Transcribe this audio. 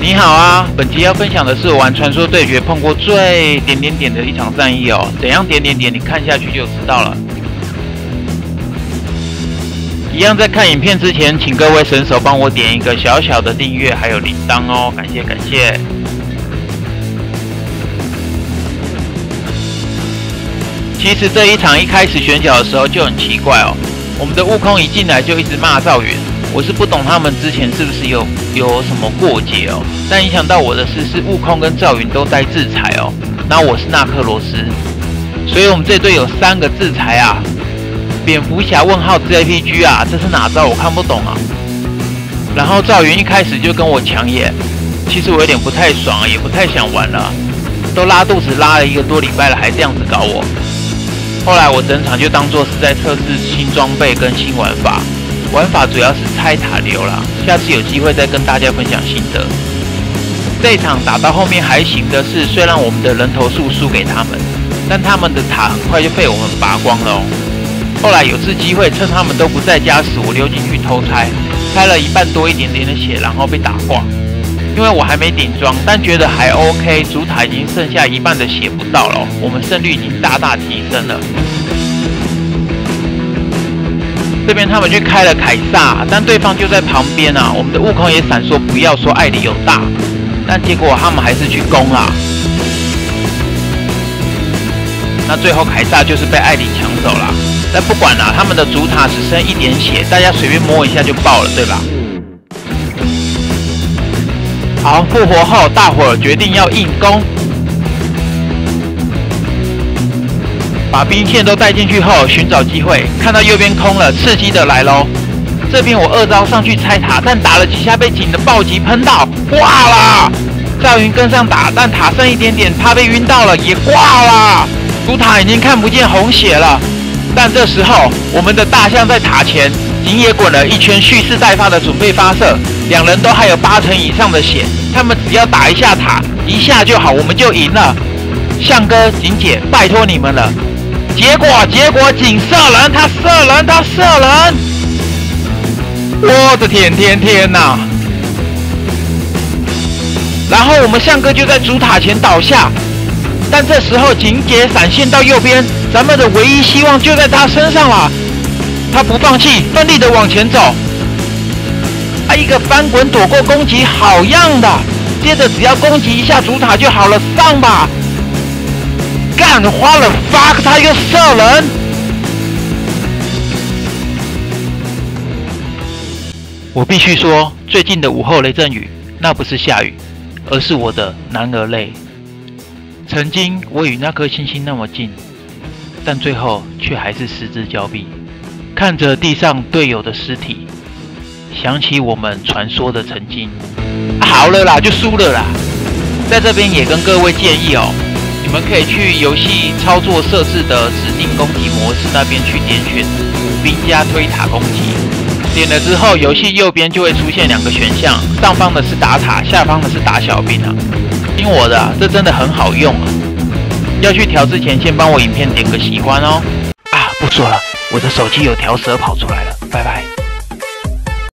你好啊，本集要分享的是我玩传说对决碰过最点点点的一场战役哦。怎样点点点？你看下去就知道了。一样在看影片之前，请各位神手帮我点一个小小的订阅，还有铃铛哦，感谢感谢。其实这一场一开始选角的时候就很奇怪哦，我们的悟空一进来就一直骂赵云。我是不懂他们之前是不是有有什么过节哦，但影响到我的是是悟空跟赵云都带制裁哦，那我是纳克罗斯，所以我们这队有三个制裁啊，蝙蝠侠问号 JPG 啊，这是哪招我看不懂啊，然后赵云一开始就跟我抢眼，其实我有点不太爽，也不太想玩了，都拉肚子拉了一个多礼拜了，还这样子搞我，后来我整场就当做是在测试新装备跟新玩法。玩法主要是拆塔流啦，下次有机会再跟大家分享心得。这场打到后面还行的是，虽然我们的人头数输给他们，但他们的塔很快就被我们拔光了哦。后来有次机会，趁他们都不在家时，我溜进去偷拆，拆了一半多一点点的血，然后被打挂。因为我还没顶装，但觉得还 OK，主塔已经剩下一半的血不到了，我们胜率已经大大提升了。这边他们去开了凯撒，但对方就在旁边啊。我们的悟空也闪烁，不要说艾里有大，但结果他们还是去攻了。那最后凯撒就是被艾里抢走了。但不管了，他们的主塔只剩一点血，大家随便摸一下就爆了，对吧？好，复活后大伙儿决定要硬攻。把兵线都带进去后，寻找机会，看到右边空了，刺激的来喽。这边我二招上去拆塔，但打了几下被井的暴击喷到，挂了。赵云跟上打，但塔剩一点点，怕被晕到了，也挂了。主塔已经看不见红血了，但这时候我们的大象在塔前，井也滚了一圈，蓄势待发的准备发射。两人都还有八成以上的血，他们只要打一下塔，一下就好，我们就赢了。象哥、景姐，拜托你们了。结果，结果，井射人，他射人，他射人！我的天，天，天呐！然后我们象哥就在主塔前倒下，但这时候景姐闪现到右边，咱们的唯一希望就在他身上了。他不放弃，奋力的往前走。他一个翻滚躲过攻击，好样的！接着只要攻击一下主塔就好了，上吧！干花了，fuck 他一个射人！我必须说，最近的午后雷阵雨，那不是下雨，而是我的男儿泪。曾经我与那颗星星那么近，但最后却还是失之交臂。看着地上队友的尸体，想起我们传说的曾经。好了啦，就输了啦。在这边也跟各位建议哦。你们可以去游戏操作设置的指定攻击模式那边去点选兵加推塔攻击，点了之后，游戏右边就会出现两个选项，上方的是打塔，下方的是打小兵啊。听我的，这真的很好用啊！要去调之前，先帮我影片点个喜欢哦。啊，不说了，我的手机有条蛇跑出来了，拜拜。